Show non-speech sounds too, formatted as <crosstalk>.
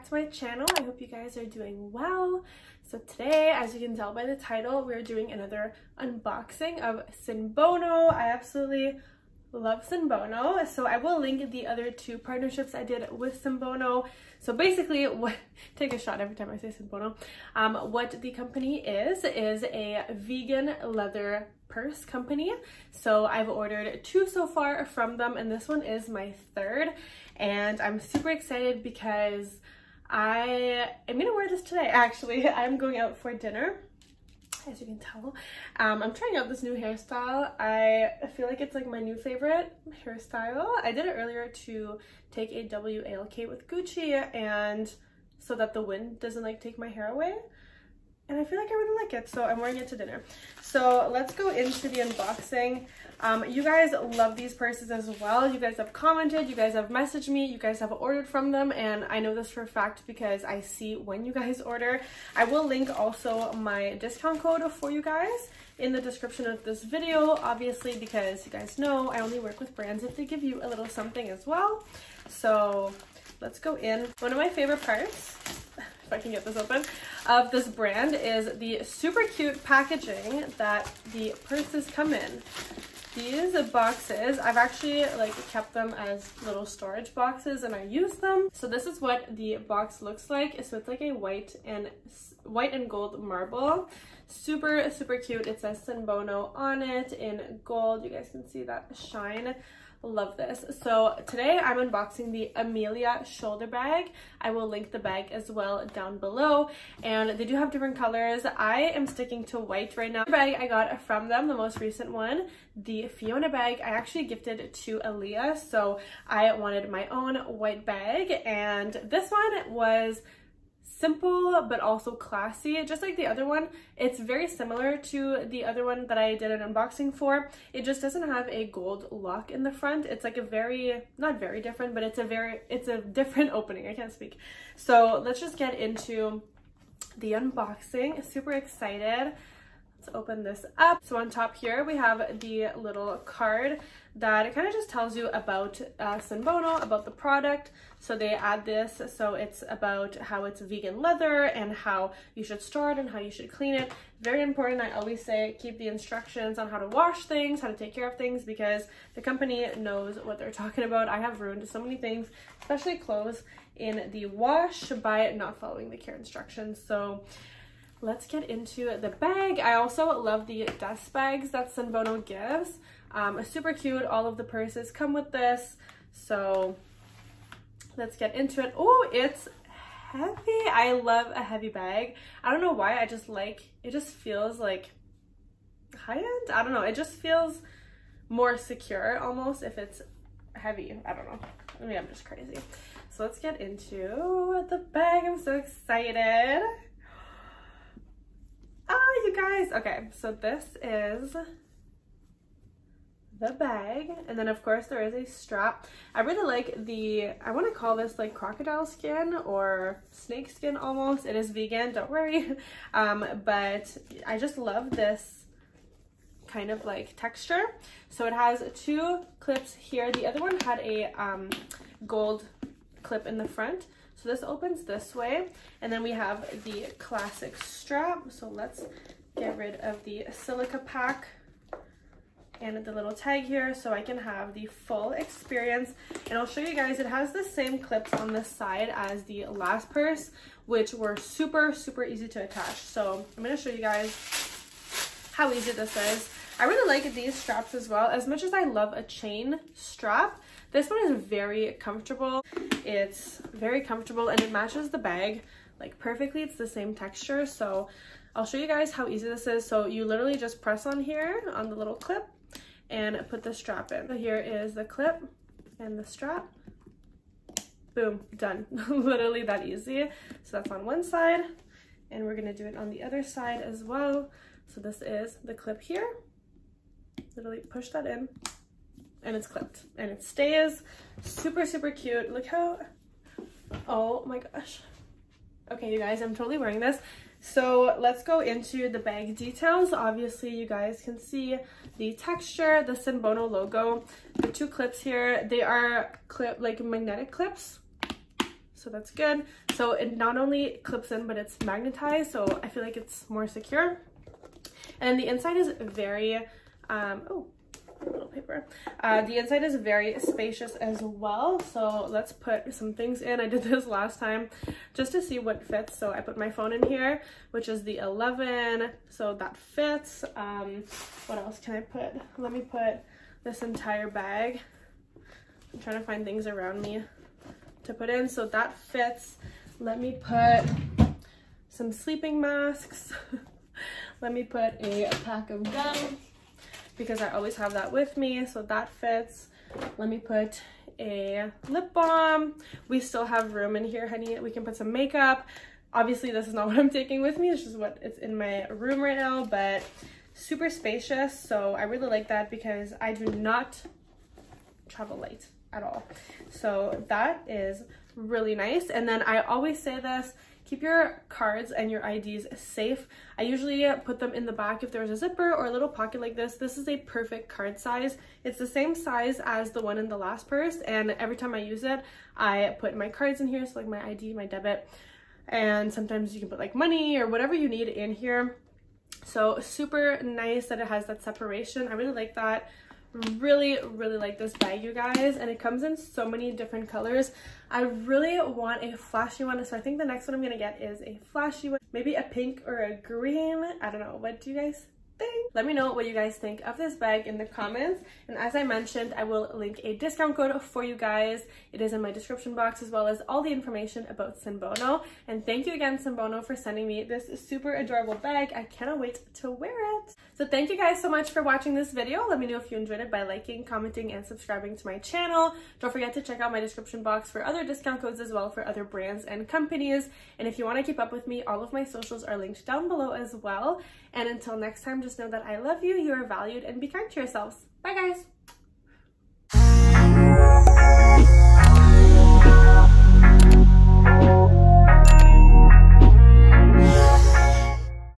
back to my channel. I hope you guys are doing well. So today, as you can tell by the title, we're doing another unboxing of Sinbono. I absolutely love Sinbono. So I will link the other two partnerships I did with Sinbono. So basically, what, <laughs> take a shot every time I say Sinbono. Um, what the company is, is a vegan leather purse company. So I've ordered two so far from them and this one is my third. And I'm super excited because I am gonna wear this today actually. <laughs> I'm going out for dinner as you can tell. Um, I'm trying out this new hairstyle. I feel like it's like my new favorite hairstyle. I did it earlier to take a WALK with Gucci and so that the wind doesn't like take my hair away and I feel like I really like it, so I'm wearing it to dinner. So let's go into the unboxing. Um, you guys love these purses as well. You guys have commented, you guys have messaged me, you guys have ordered from them, and I know this for a fact because I see when you guys <laughs> order. I will link also my discount code for you guys in the description of this video, obviously because you guys know I only work with brands if they give you a little something as well. So let's go in. One of my favorite parts if I can get this open, of this brand is the super cute packaging that the purses come in. These boxes, I've actually like kept them as little storage boxes and I use them. So this is what the box looks like. So it's like a white and white and gold marble. Super, super cute. It says Sinbono on it in gold. You guys can see that shine. Love this. So today i'm unboxing the amelia shoulder bag. I will link the bag as well down below. And they do have different colors. I am sticking to white right now. The bag i got from them the most recent one the fiona bag. I actually gifted to aaliyah so i wanted my own white bag. And this one was simple but also classy just like the other one. It's very similar to the other one that i did an unboxing for. It just doesn't have a gold lock in the front. It's like a very not very different but it's a very it's a different <laughs> opening. I can't speak. So let's just get into the unboxing. Super excited. Let's open this up. So on top here, we have the little card that it kind of just tells you about uh, Sinbono, about the product. So they add this, so it's about how it's vegan leather and how you should store it and how you should clean it. Very important, I always say keep the instructions on how to wash things, how to take care of things, because the company knows what they're talking about. I have ruined so many things, especially clothes, in the wash by not following the care instructions. So let's get into the bag. I also love the dust bags that Sinbono gives. Um, super cute. All of the purses come with this. So let's get into it. Oh, it's heavy. I love a heavy bag. I don't know why. I just like, it just feels like high-end. I don't know. It just feels more secure almost if it's heavy. I don't know. Maybe I'm just crazy. So let's get into the bag. I'm so excited <gasps> Ah, you guys. Okay, so this is the bag. And then of course there is a strap. I really like the i want to call this like crocodile skin or snake skin almost. It is vegan don't worry. <laughs> Um but i just love this kind of like texture. So it has two clips here. The other one had a um gold clip in the front. So this opens this way. And then we have the classic strap. So let's get rid of the silica pack and the little tag here so I can have the full experience. And I'll show you guys it has the same clips on the side as the last purse which were super super easy to attach. So I'm to show you guys how easy this is. I really like these straps as well. As much as I love a chain strap this one is very comfortable. It's very comfortable and it matches the bag like perfectly. It's the same texture. So I'll show you guys how easy this is. So you literally just press on here on the little clip and put the strap in. So here is the clip and the strap. Boom, done. <laughs> literally that easy. So that's on one side and we're gonna do it on the other side as well. So this is the clip here. Literally push that in and it's clipped and it stays super, super cute. Look how, oh my gosh. Okay, you guys, I'm totally wearing this. So let's go into the bag details. Obviously, you guys can see the texture, the Sinbono logo, the two clips here. They are clip like magnetic clips. So that's good. So it not only clips in, but it's magnetized. So I feel like it's more secure. And the inside is very, um, oh, paper. Uh, the inside is very spacious as well. So let's put some things in. I did <laughs> this last time just to see what fits. So I put my phone in here, which is the 11. So that fits. Um, what else can I put? Let me put this entire bag. I'm trying to find things around me to put in. So that fits. Let me put some sleeping masks. <laughs> Let me put a, pack of gum because I always have that with me. So that fits. Let me put a lip balm. We still have room in here, honey. We can put some makeup. Obviously, this is not <laughs> what I'm taking with me. This is what it's in my room right now, but super spacious. So I really like that because I do not travel light at all. So that is really nice. And then I always say this, Keep your cards and your IDs safe. I usually put them in the back if there's a zipper or a little pocket like this. This is a perfect card size. It's the same size as the one in the last purse and every time I use it, I put my cards in here, so like my ID, my debit, and sometimes you can put like money or whatever you need in here. So super nice that it has that separation. I really like that really really like this bag you guys and it comes in so many different colors. I really want a flashy one so i think the next one i'm gonna get is a flashy one. Maybe a pink or a green i don't know. What do you guys thing. Let me know what you guys think of this bag in the comments. And as I mentioned, I will link a discount code for you guys. It is in my description box as well as all the information about Sinbono. And thank you again, Sinbono, for sending me this super adorable bag. I cannot wait to wear it. So thank you guys so much for watching this video. Let me know if you enjoyed it by liking, commenting, and subscribing to my channel. Don't forget to check out my description box for other discount codes as well for other brands and companies. And if you want to keep up with me, all of my socials are linked down below as well. And until next time, just know that I love you, you are valued, and be kind to yourselves. Bye guys!